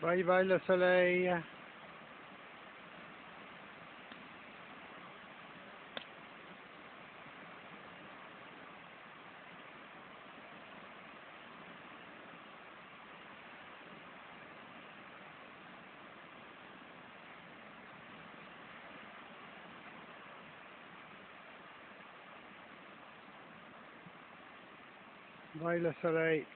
Bye bye le soleil. Bye le soleil.